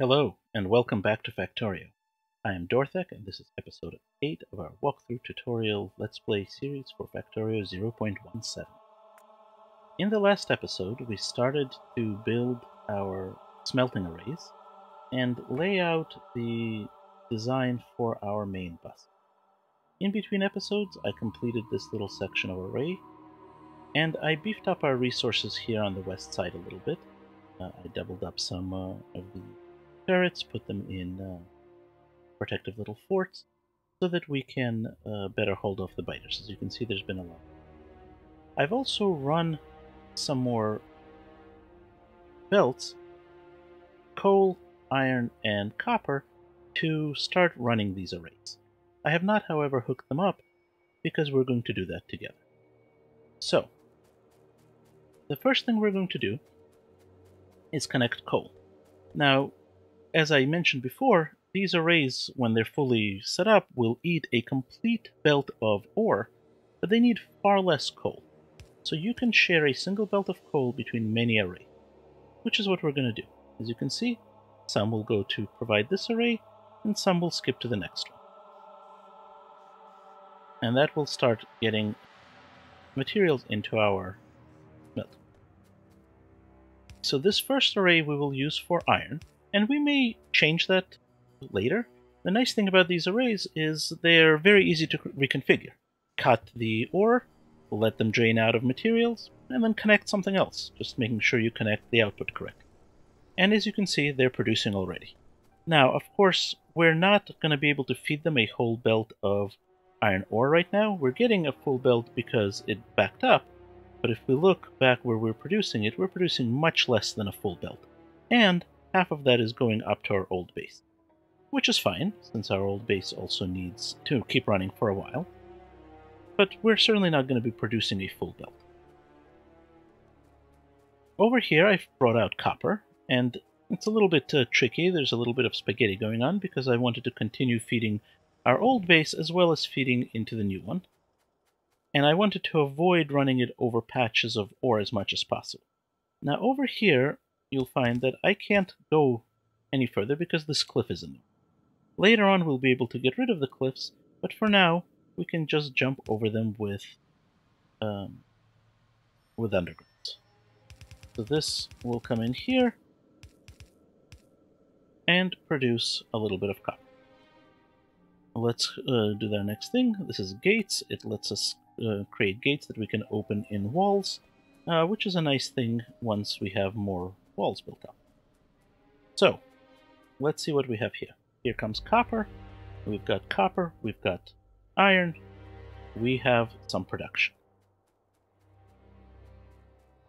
Hello, and welcome back to Factorio. I am Dorthak, and this is episode 8 of our walkthrough tutorial Let's Play series for Factorio 0.17. In the last episode, we started to build our smelting arrays and lay out the design for our main bus. In between episodes, I completed this little section of array, and I beefed up our resources here on the west side a little bit. Uh, I doubled up some uh, of the turrets, put them in uh, protective little forts, so that we can uh, better hold off the biters. As you can see, there's been a lot. I've also run some more belts, coal, iron, and copper, to start running these arrays. I have not, however, hooked them up, because we're going to do that together. So, the first thing we're going to do is connect coal. Now, as I mentioned before, these arrays, when they're fully set up, will eat a complete belt of ore, but they need far less coal. So you can share a single belt of coal between many arrays, which is what we're going to do. As you can see, some will go to provide this array, and some will skip to the next one. And that will start getting materials into our melt. So this first array we will use for iron, and we may change that later. The nice thing about these arrays is they're very easy to reconfigure. Cut the ore, let them drain out of materials, and then connect something else, just making sure you connect the output correctly. And as you can see, they're producing already. Now, of course, we're not going to be able to feed them a whole belt of iron ore right now. We're getting a full belt because it backed up, but if we look back where we're producing it, we're producing much less than a full belt. And half of that is going up to our old base. Which is fine, since our old base also needs to keep running for a while. But we're certainly not going to be producing a full belt. Over here I've brought out copper, and it's a little bit uh, tricky. There's a little bit of spaghetti going on because I wanted to continue feeding our old base as well as feeding into the new one. And I wanted to avoid running it over patches of ore as much as possible. Now over here, you'll find that I can't go any further because this cliff is in there. Later on we'll be able to get rid of the cliffs, but for now we can just jump over them with um, with undergrounds. So this will come in here and produce a little bit of copper. Let's uh, do the next thing. This is gates. It lets us uh, create gates that we can open in walls, uh, which is a nice thing once we have more walls built up. So, let's see what we have here. Here comes copper. We've got copper. We've got iron. We have some production.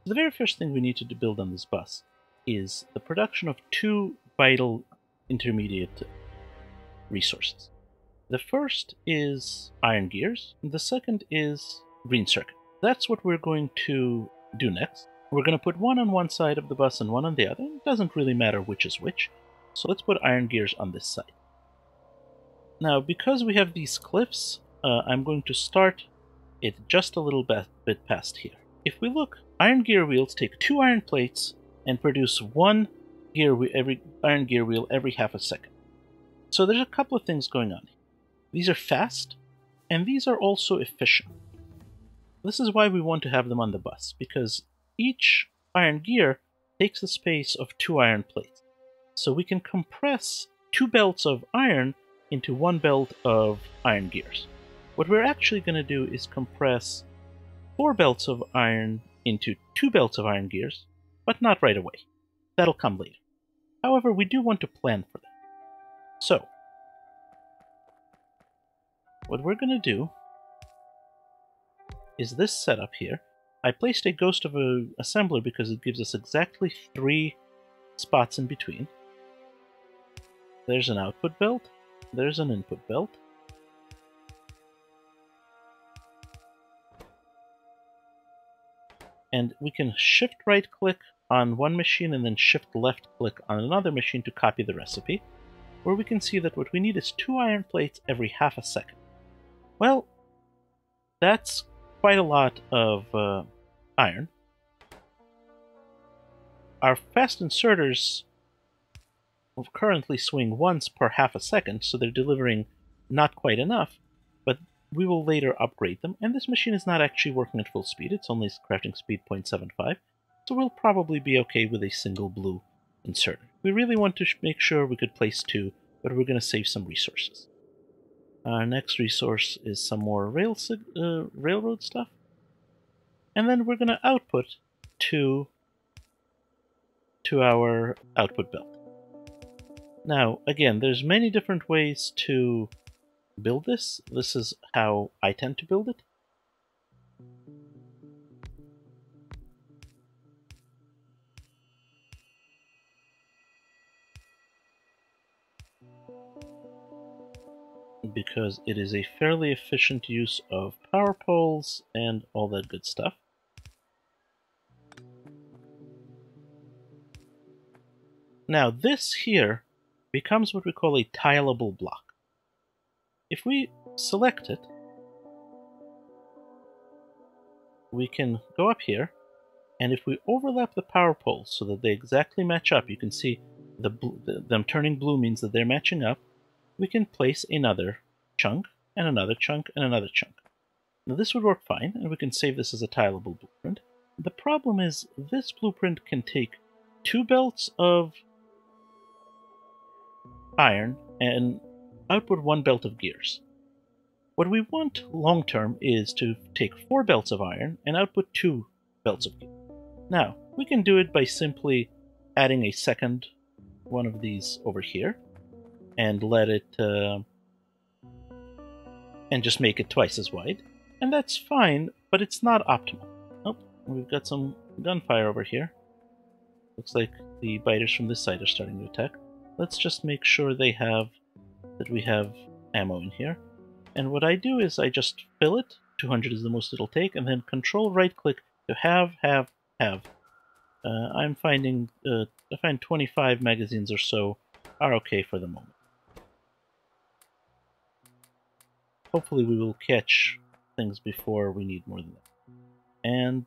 The very first thing we need to build on this bus is the production of two vital intermediate resources. The first is iron gears, and the second is green circuit. That's what we're going to do next. We're going to put one on one side of the bus and one on the other. It doesn't really matter which is which. So let's put iron gears on this side. Now, because we have these cliffs, uh, I'm going to start it just a little bit, bit past here. If we look, iron gear wheels take two iron plates and produce one gear every iron gear wheel every half a second. So there's a couple of things going on. These are fast, and these are also efficient. This is why we want to have them on the bus, because each iron gear takes the space of two iron plates. So we can compress two belts of iron into one belt of iron gears. What we're actually going to do is compress four belts of iron into two belts of iron gears, but not right away. That'll come later. However, we do want to plan for that. So, what we're going to do is this setup here. I placed a ghost of a assembler because it gives us exactly three spots in between. There's an output belt, there's an input belt. And we can shift right click on one machine and then shift left click on another machine to copy the recipe, where we can see that what we need is two iron plates every half a second. Well, that's quite a lot of uh, iron. Our fast inserters currently swing once per half a second, so they're delivering not quite enough, but we will later upgrade them. And this machine is not actually working at full speed, it's only crafting speed 0.75, so we'll probably be okay with a single blue inserter. We really want to make sure we could place two, but we're going to save some resources. Our next resource is some more rail uh, railroad stuff. And then we're going to output to, to our output belt. Now, again, there's many different ways to build this. This is how I tend to build it. because it is a fairly efficient use of power poles and all that good stuff. Now this here becomes what we call a tileable block. If we select it, we can go up here, and if we overlap the power poles so that they exactly match up, you can see the, the them turning blue means that they're matching up, we can place another chunk, and another chunk, and another chunk. Now this would work fine, and we can save this as a tileable blueprint. The problem is this blueprint can take two belts of iron and output one belt of gears. What we want long term is to take four belts of iron and output two belts of gears. Now, we can do it by simply adding a second one of these over here and let it uh, and just make it twice as wide. And that's fine, but it's not optimal. Oh, we've got some gunfire over here. Looks like the biters from this side are starting to attack. Let's just make sure they have that we have ammo in here. And what I do is I just fill it, 200 is the most it'll take, and then control right click to have, have, have. Uh, I'm finding, uh, I find 25 magazines or so are okay for the moment. hopefully we will catch things before we need more than that. And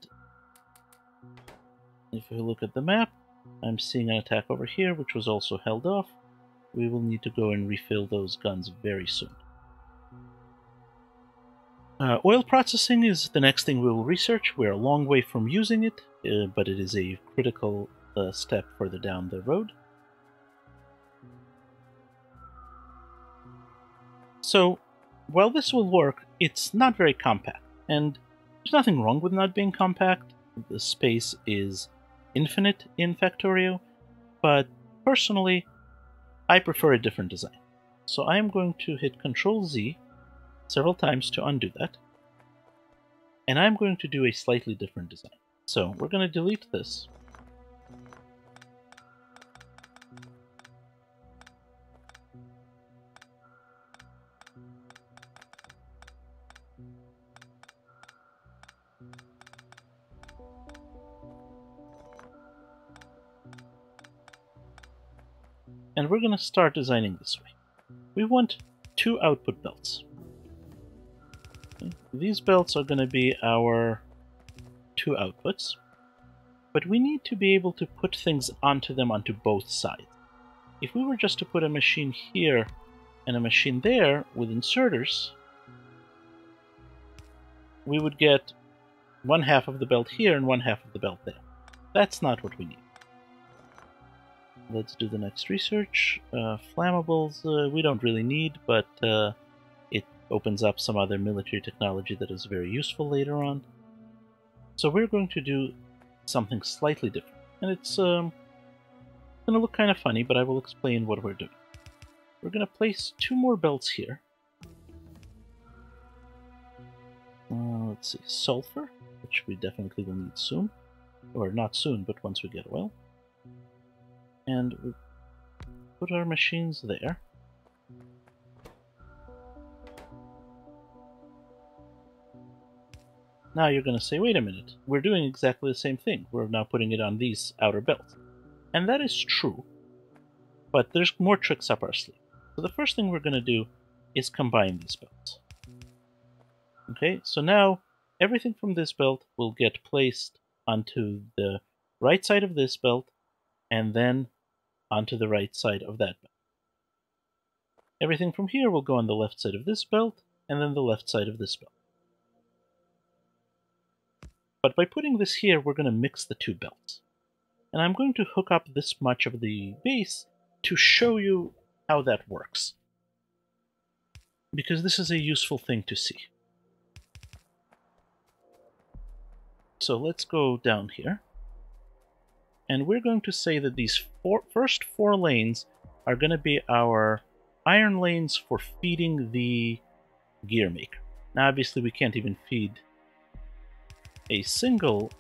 if we look at the map, I'm seeing an attack over here, which was also held off. We will need to go and refill those guns very soon. Uh, oil processing is the next thing we will research. We're a long way from using it, uh, but it is a critical uh, step further down the road. So while this will work, it's not very compact. And there's nothing wrong with not being compact. The space is infinite in Factorio, but personally, I prefer a different design. So I am going to hit Control Z several times to undo that. And I'm going to do a slightly different design. So we're going to delete this we're going to start designing this way. We want two output belts. These belts are going to be our two outputs, but we need to be able to put things onto them onto both sides. If we were just to put a machine here and a machine there with inserters, we would get one half of the belt here and one half of the belt there. That's not what we need. Let's do the next research. Uh, flammables uh, we don't really need, but uh, it opens up some other military technology that is very useful later on. So we're going to do something slightly different. And it's um, going to look kind of funny, but I will explain what we're doing. We're going to place two more belts here. Uh, let's see, sulfur, which we definitely will need soon. Or not soon, but once we get oil and put our machines there. Now you're going to say, wait a minute, we're doing exactly the same thing. We're now putting it on these outer belts. And that is true, but there's more tricks up our sleeve. So the first thing we're going to do is combine these belts. Okay, so now everything from this belt will get placed onto the right side of this belt, and then onto the right side of that belt. Everything from here will go on the left side of this belt, and then the left side of this belt. But by putting this here, we're going to mix the two belts. And I'm going to hook up this much of the base to show you how that works. Because this is a useful thing to see. So let's go down here. And we're going to say that these four, first four lanes are going to be our iron lanes for feeding the gear maker. Now obviously we can't even feed a single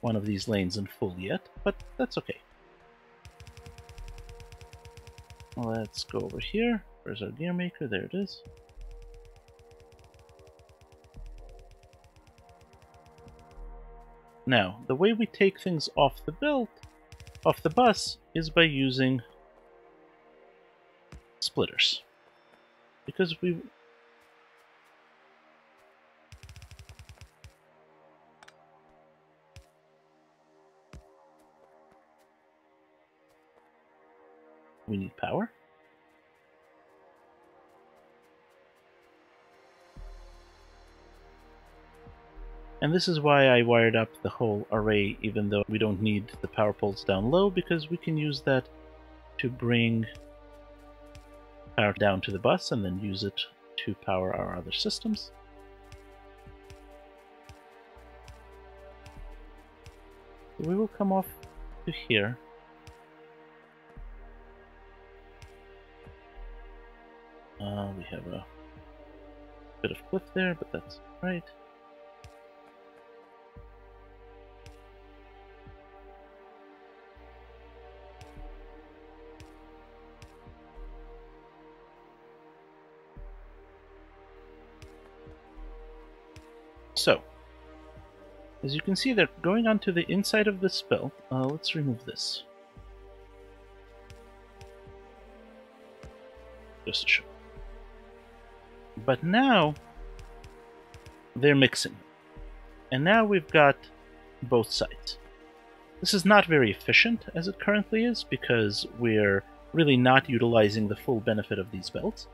one of these lanes in full yet, but that's okay. Let's go over here. Where's our gear maker? There it is. Now, the way we take things off the belt, off the bus, is by using splitters. Because we we need power. And this is why I wired up the whole array even though we don't need the power poles down low because we can use that to bring power down to the bus and then use it to power our other systems. we will come off to here. Uh, we have a bit of cliff there, but that's right. So, as you can see, they're going onto the inside of the spell. Uh, let's remove this. Just to show. But now, they're mixing. And now we've got both sides. This is not very efficient as it currently is because we're really not utilizing the full benefit of these belts.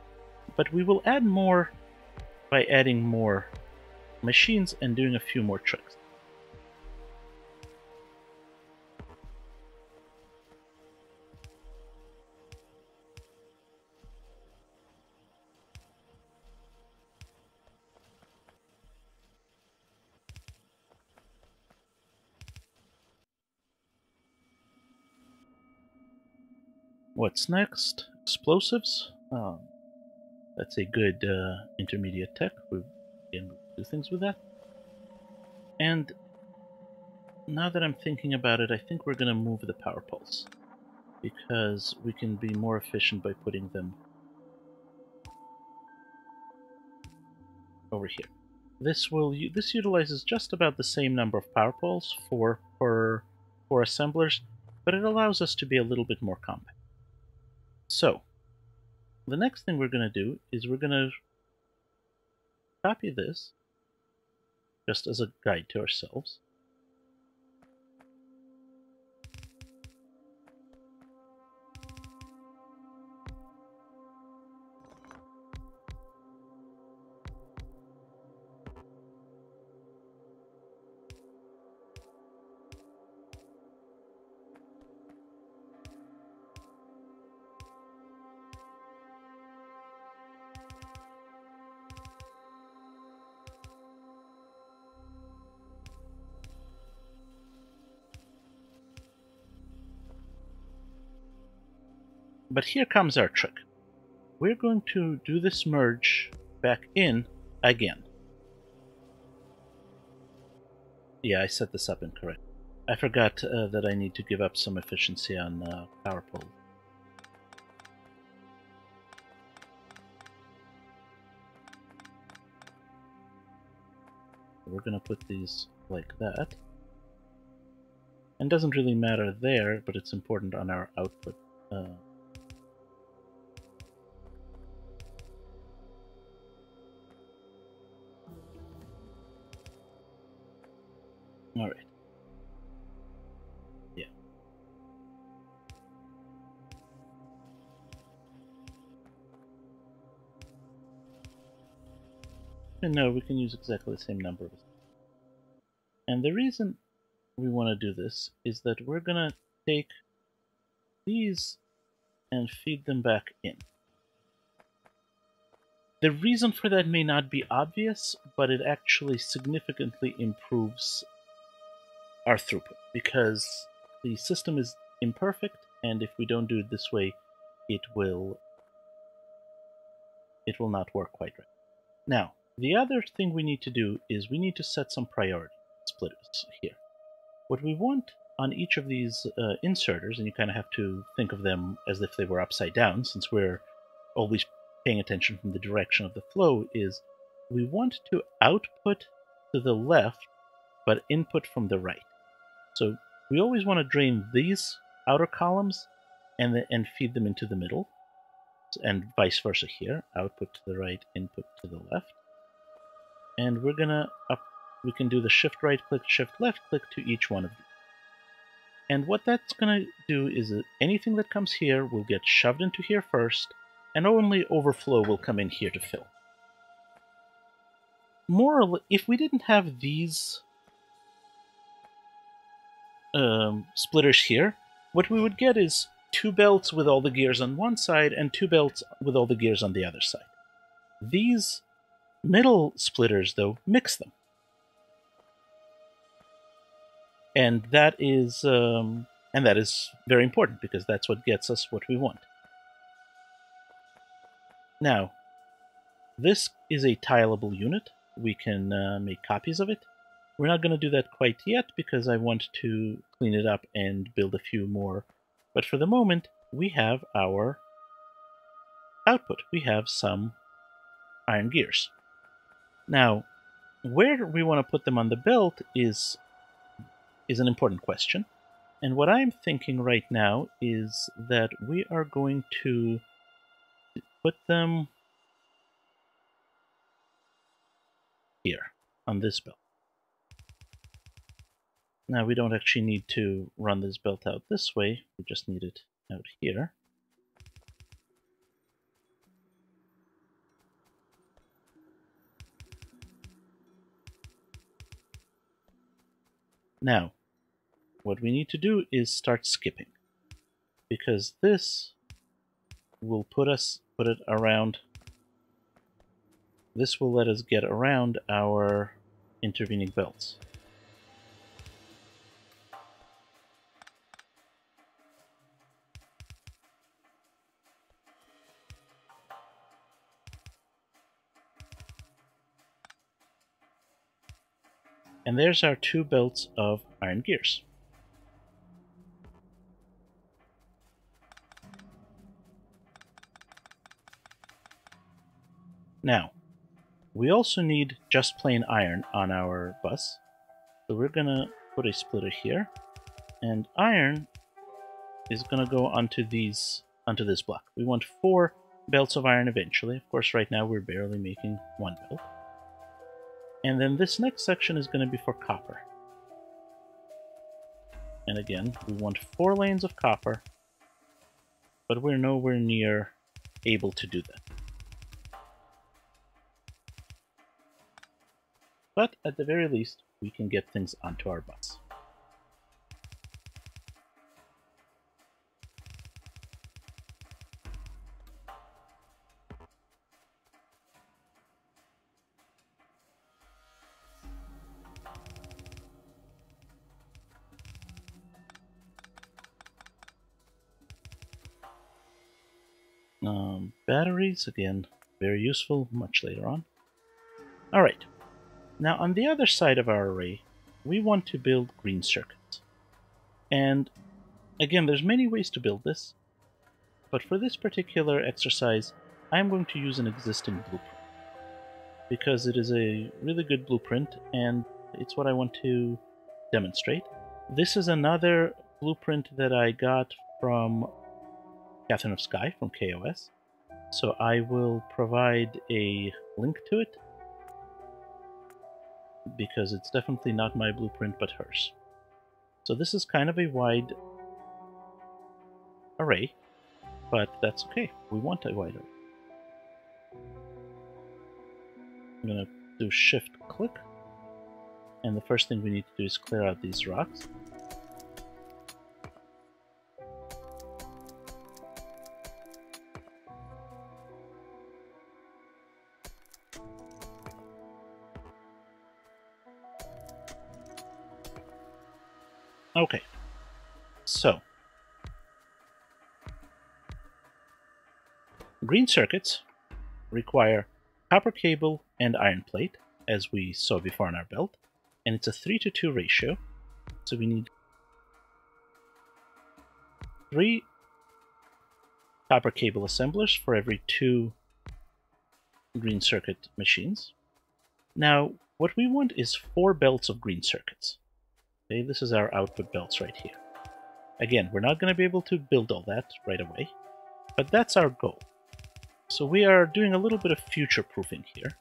But we will add more by adding more machines and doing a few more tricks. What's next? Explosives? Um, that's a good uh, intermediate tech. We do things with that. And now that I'm thinking about it, I think we're going to move the power poles. Because we can be more efficient by putting them over here. This will this utilizes just about the same number of power poles for for for assemblers, but it allows us to be a little bit more compact. So, the next thing we're going to do is we're going to copy this just as a guide to ourselves. But here comes our trick. We're going to do this merge back in again. Yeah, I set this up incorrect. I forgot uh, that I need to give up some efficiency on uh, power pole. We're going to put these like that. And doesn't really matter there, but it's important on our output. Uh, All right. Yeah. And no, we can use exactly the same number. And the reason we want to do this is that we're going to take these and feed them back in. The reason for that may not be obvious, but it actually significantly improves our throughput because the system is imperfect and if we don't do it this way it will it will not work quite right. Now, the other thing we need to do is we need to set some priority splitters here. What we want on each of these uh, inserters, and you kind of have to think of them as if they were upside down, since we're always paying attention from the direction of the flow, is we want to output to the left, but input from the right. So we always want to drain these outer columns and, the, and feed them into the middle, and vice versa here, output to the right, input to the left. And we're gonna up, we can do the shift right click, shift left click to each one of these. And what that's going to do is that anything that comes here will get shoved into here first, and only overflow will come in here to fill. More or less, if we didn't have these um, splitters here, what we would get is two belts with all the gears on one side and two belts with all the gears on the other side. These middle splitters, though, mix them. and that is um, and that is very important because that's what gets us what we want. Now, this is a tileable unit. We can uh, make copies of it. We're not going to do that quite yet because I want to clean it up and build a few more. But for the moment, we have our output. We have some iron gears. Now, where we want to put them on the belt is is an important question. And what I'm thinking right now is that we are going to put them here on this belt. Now we don't actually need to run this belt out this way, we just need it out here. Now, what we need to do is start skipping because this will put us put it around this will let us get around our intervening belts And there's our two belts of iron gears. Now, we also need just plain iron on our bus. So we're gonna put a splitter here, and iron is gonna go onto these onto this block. We want four belts of iron eventually. Of course, right now we're barely making one belt. And then this next section is going to be for copper. And again, we want four lanes of copper, but we're nowhere near able to do that. but at the very least, we can get things onto our bus. Again, very useful much later on. Alright, now on the other side of our array, we want to build green circuits. And again, there's many ways to build this, but for this particular exercise, I'm going to use an existing blueprint because it is a really good blueprint and it's what I want to demonstrate. This is another blueprint that I got from Katherine of Sky from KOS. So I will provide a link to it because it's definitely not my blueprint but hers. So this is kind of a wide array, but that's okay. We want a wide array. I'm going to do shift click. And the first thing we need to do is clear out these rocks. Green circuits require copper cable and iron plate, as we saw before on our belt, and it's a 3 to 2 ratio, so we need three copper cable assemblers for every two green circuit machines. Now, what we want is four belts of green circuits. Okay, this is our output belts right here. Again, we're not going to be able to build all that right away, but that's our goal. So we are doing a little bit of future proofing here.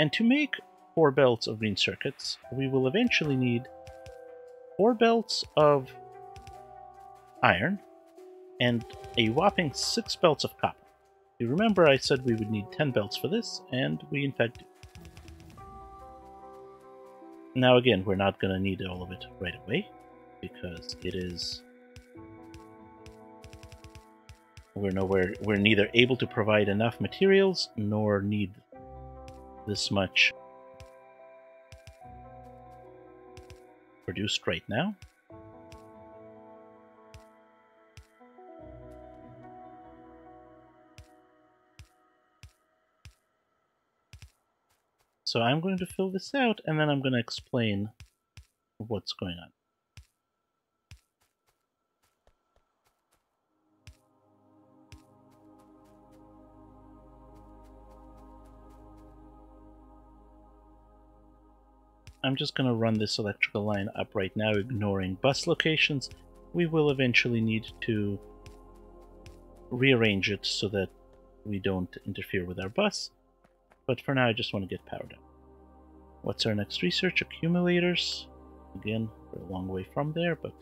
And to make four belts of green circuits, we will eventually need four belts of iron and a whopping six belts of copper. You remember I said we would need 10 belts for this, and we in fact do. Now again, we're not going to need all of it right away, because it is... We're nowhere, we're neither able to provide enough materials, nor need this much produced right now. So I'm going to fill this out and then I'm going to explain what's going on. I'm just going to run this electrical line up right now, ignoring bus locations. We will eventually need to rearrange it so that we don't interfere with our bus. But for now, I just want to get powered up. What's our next research? Accumulators. Again, we're a long way from there, but...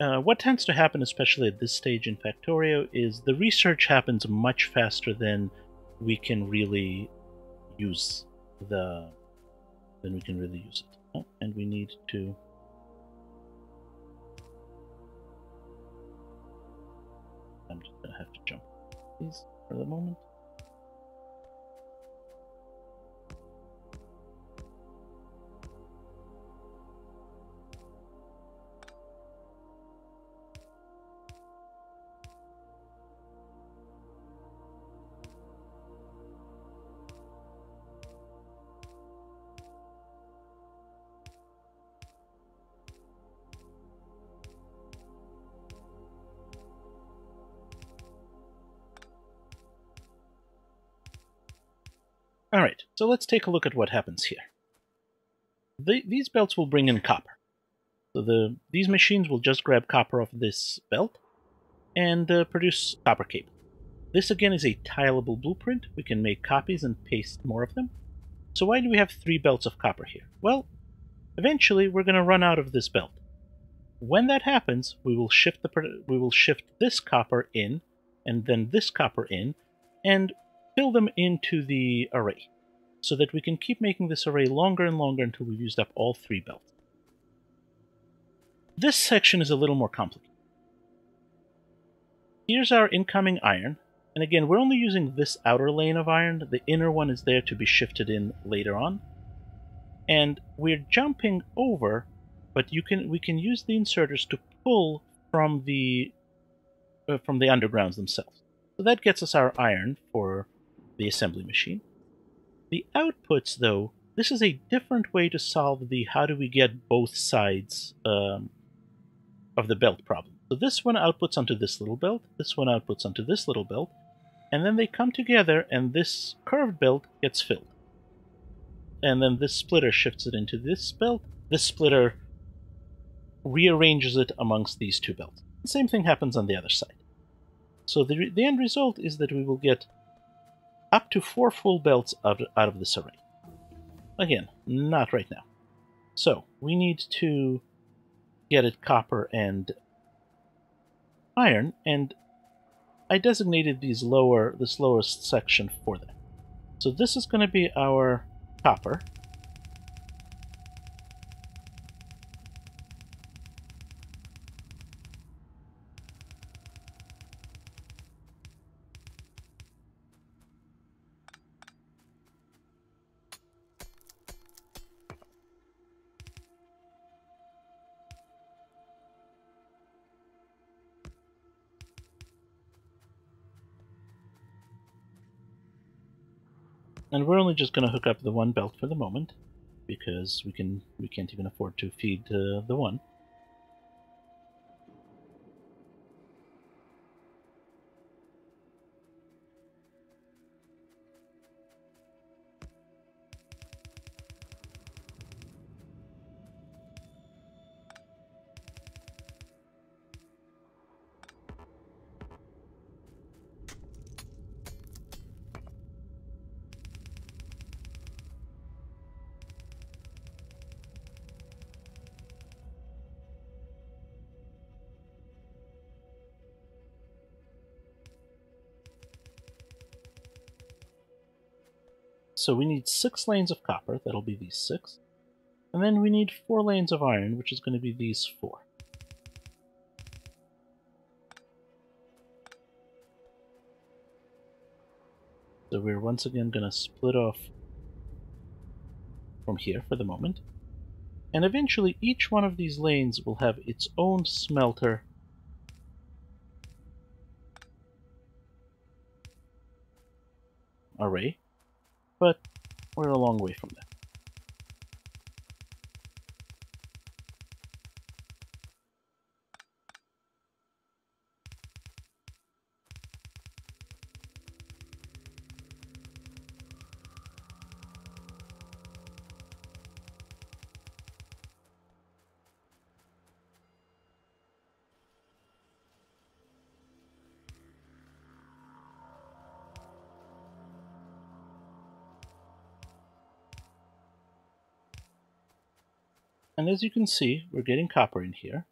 Uh, what tends to happen, especially at this stage in Factorio, is the research happens much faster than we can really use the... than we can really use it. Oh, and we need to... I'm just gonna have to jump these for the moment. So let's take a look at what happens here. The, these belts will bring in copper. So the these machines will just grab copper off this belt and uh, produce copper cable. This again is a tileable blueprint. We can make copies and paste more of them. So why do we have three belts of copper here? Well, eventually we're going to run out of this belt. When that happens, we will shift the we will shift this copper in and then this copper in and fill them into the array so that we can keep making this array longer and longer until we've used up all three belts. This section is a little more complicated. Here's our incoming iron, and again, we're only using this outer lane of iron. The inner one is there to be shifted in later on. And we're jumping over, but you can we can use the inserters to pull from the uh, from the undergrounds themselves. So that gets us our iron for the assembly machine. The outputs, though, this is a different way to solve the how do we get both sides um, of the belt problem. So this one outputs onto this little belt, this one outputs onto this little belt, and then they come together and this curved belt gets filled. And then this splitter shifts it into this belt, this splitter rearranges it amongst these two belts. The same thing happens on the other side. So the, the end result is that we will get up to four full belts out, out of this array. Again, not right now. So, we need to get it copper and iron, and I designated these lower this lowest section for that. So this is going to be our copper. And we're only just going to hook up the one belt for the moment, because we can we can't even afford to feed uh, the one. So we need six lanes of copper, that'll be these six. And then we need four lanes of iron, which is going to be these four. So we're once again going to split off from here for the moment. And eventually each one of these lanes will have its own smelter array but we're a long way from that. And as you can see, we're getting copper in here.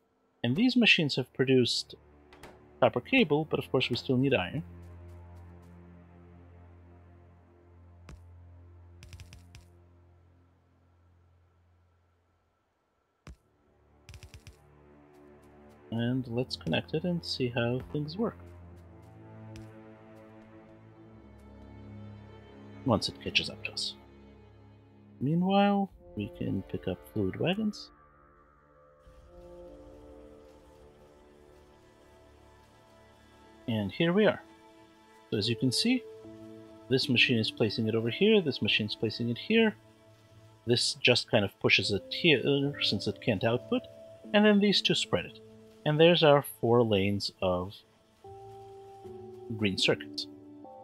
And these machines have produced copper cable, but of course we still need iron. And let's connect it and see how things work. Once it catches up to us. Meanwhile, we can pick up fluid wagons. And here we are. So as you can see, this machine is placing it over here, this machine is placing it here. This just kind of pushes it here since it can't output, and then these two spread it. And there's our four lanes of green circuits.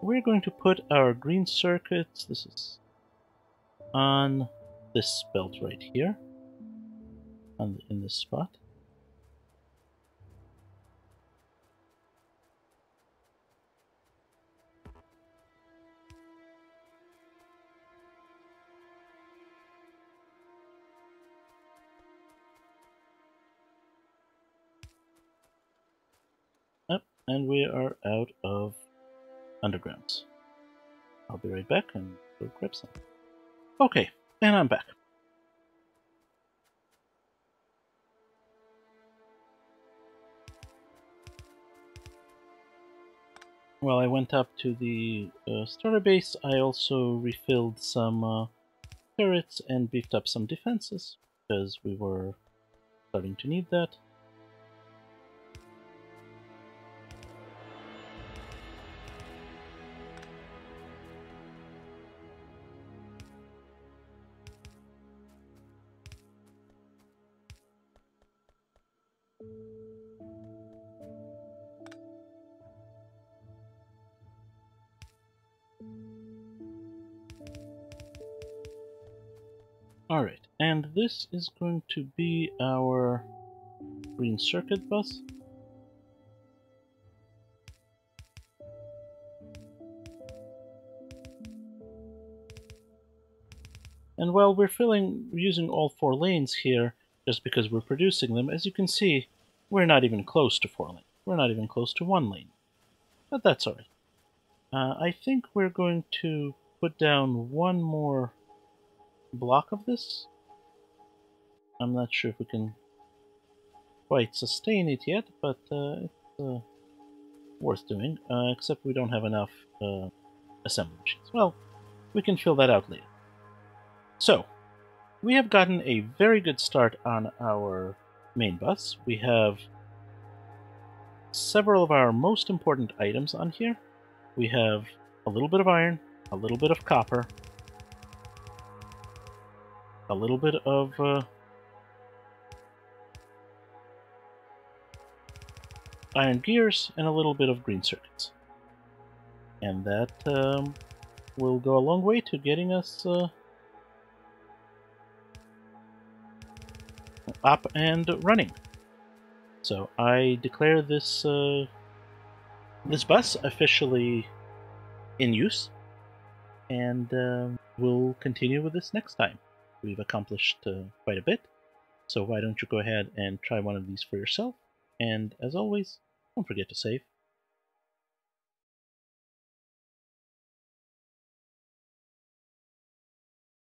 We're going to put our green circuits, this is on this belt right here and in this spot. Yep, and we are out of undergrounds. I'll be right back and go grab some. Okay, and I'm back. While I went up to the uh, starter base, I also refilled some uh, turrets and beefed up some defenses, because we were starting to need that. Alright, and this is going to be our green circuit bus. And while we're filling, using all four lanes here, just because we're producing them, as you can see, we're not even close to four lanes. We're not even close to one lane. But that's alright. Uh, I think we're going to put down one more block of this. I'm not sure if we can quite sustain it yet, but uh, it's uh, worth doing, uh, except we don't have enough uh, assembly machines. Well, we can fill that out later. So, we have gotten a very good start on our main bus. We have several of our most important items on here. We have a little bit of iron, a little bit of copper, a little bit of uh, iron gears, and a little bit of green circuits. And that um, will go a long way to getting us uh, up and running. So I declare this uh, this bus officially in use, and um, we'll continue with this next time. We've accomplished uh, quite a bit, so why don't you go ahead and try one of these for yourself? And as always, don't forget to save.